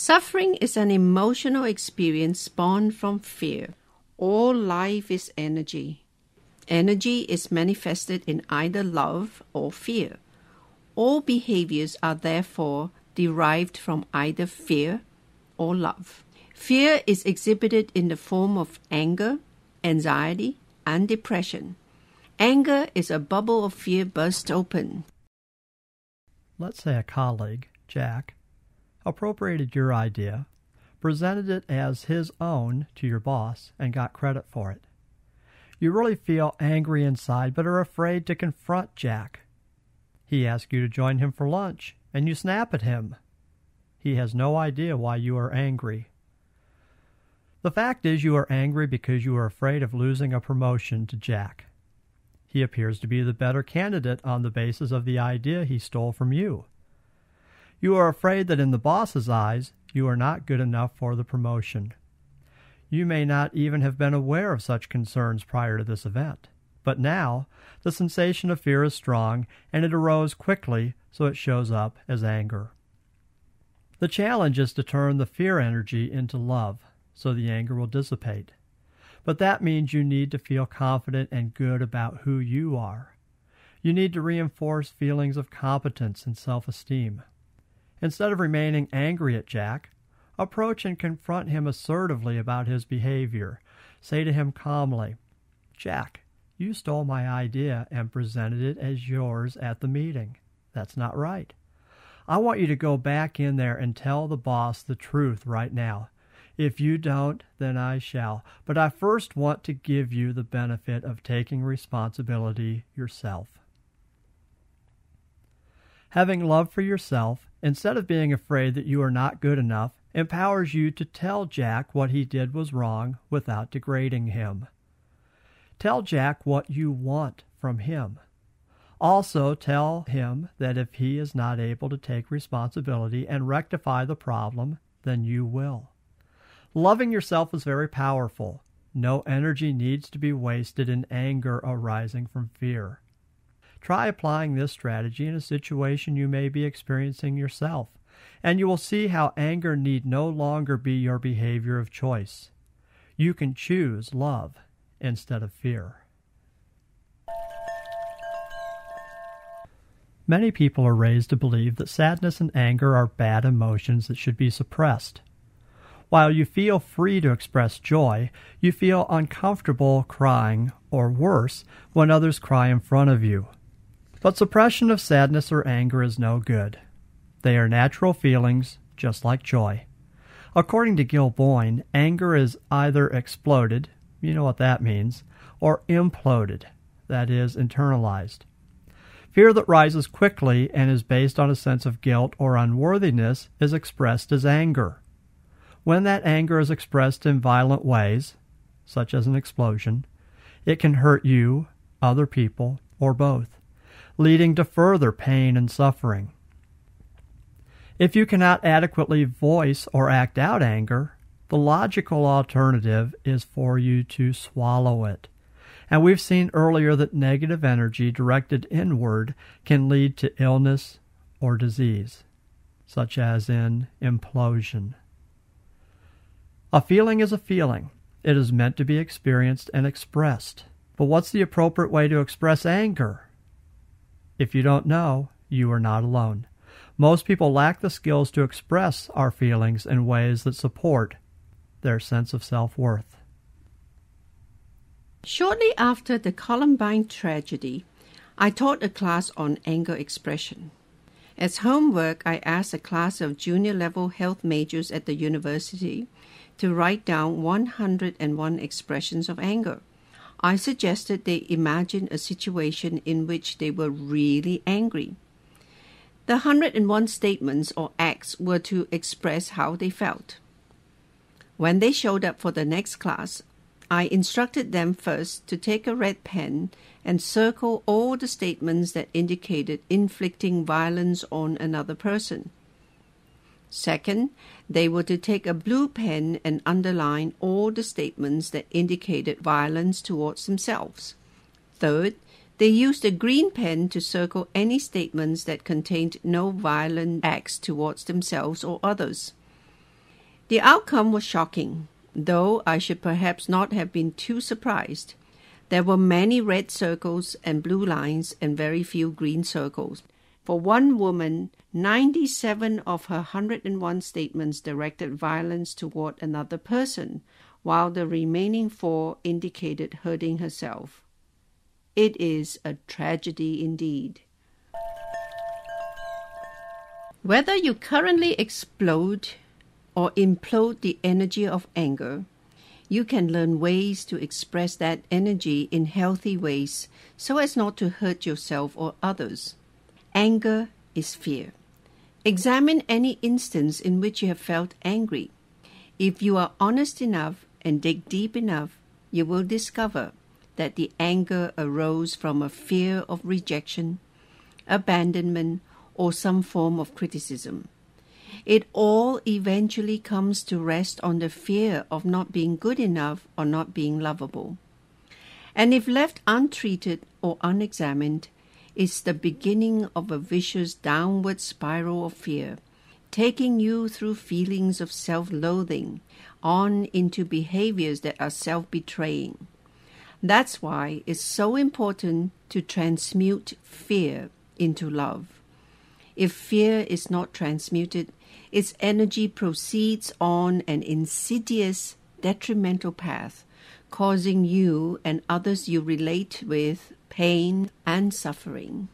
Suffering is an emotional experience spawned from fear. All life is energy. Energy is manifested in either love or fear. All behaviors are therefore derived from either fear or love. Fear is exhibited in the form of anger, anxiety, and depression. Anger is a bubble of fear burst open. Let's say a colleague, Jack, appropriated your idea, presented it as his own to your boss, and got credit for it. You really feel angry inside but are afraid to confront Jack. He asks you to join him for lunch, and you snap at him. He has no idea why you are angry. The fact is, you are angry because you are afraid of losing a promotion to Jack. He appears to be the better candidate on the basis of the idea he stole from you. You are afraid that in the boss's eyes, you are not good enough for the promotion. You may not even have been aware of such concerns prior to this event. But now, the sensation of fear is strong, and it arose quickly, so it shows up as anger. The challenge is to turn the fear energy into love so the anger will dissipate. But that means you need to feel confident and good about who you are. You need to reinforce feelings of competence and self esteem. Instead of remaining angry at Jack, approach and confront him assertively about his behavior. Say to him calmly, Jack, you stole my idea and presented it as yours at the meeting. That's not right. I want you to go back in there and tell the boss the truth right now. If you don't, then I shall. But I first want to give you the benefit of taking responsibility yourself. Having love for yourself, instead of being afraid that you are not good enough, empowers you to tell Jack what he did was wrong without degrading him. Tell Jack what you want from him. Also, tell him that if he is not able to take responsibility and rectify the problem, then you will. Loving yourself is very powerful. No energy needs to be wasted in anger arising from fear. Try applying this strategy in a situation you may be experiencing yourself, and you will see how anger need no longer be your behavior of choice. You can choose love instead of fear. Many people are raised to believe that sadness and anger are bad emotions that should be suppressed. While you feel free to express joy, you feel uncomfortable crying, or worse, when others cry in front of you. But suppression of sadness or anger is no good. They are natural feelings, just like joy. According to Gil Boyne, anger is either exploded, you know what that means, or imploded, that is, internalized. Fear that rises quickly and is based on a sense of guilt or unworthiness is expressed as anger. When that anger is expressed in violent ways, such as an explosion, it can hurt you, other people, or both, leading to further pain and suffering. If you cannot adequately voice or act out anger, the logical alternative is for you to swallow it. And we've seen earlier that negative energy directed inward can lead to illness or disease, such as in implosion. A feeling is a feeling. It is meant to be experienced and expressed. But what's the appropriate way to express anger? If you don't know, you are not alone. Most people lack the skills to express our feelings in ways that support their sense of self worth. Shortly after the Columbine tragedy, I taught a class on anger expression. As homework, I asked a class of junior level health majors at the university to write down 101 expressions of anger. I suggested they imagine a situation in which they were really angry. The 101 statements or acts were to express how they felt. When they showed up for the next class, I instructed them first to take a red pen and circle all the statements that indicated inflicting violence on another person. Second, they were to take a blue pen and underline all the statements that indicated violence towards themselves. Third, they used a green pen to circle any statements that contained no violent acts towards themselves or others. The outcome was shocking, though I should perhaps not have been too surprised. There were many red circles and blue lines and very few green circles. For one woman, 97 of her 101 statements directed violence toward another person, while the remaining four indicated hurting herself. It is a tragedy indeed. Whether you currently explode or implode the energy of anger, you can learn ways to express that energy in healthy ways so as not to hurt yourself or others. Anger is fear. Examine any instance in which you have felt angry. If you are honest enough and dig deep enough, you will discover that the anger arose from a fear of rejection, abandonment, or some form of criticism. It all eventually comes to rest on the fear of not being good enough or not being lovable. And if left untreated or unexamined, is the beginning of a vicious downward spiral of fear, taking you through feelings of self loathing on into behaviors that are self betraying. That's why it's so important to transmute fear into love. If fear is not transmuted, its energy proceeds on an insidious, detrimental path, causing you and others you relate with pain and suffering.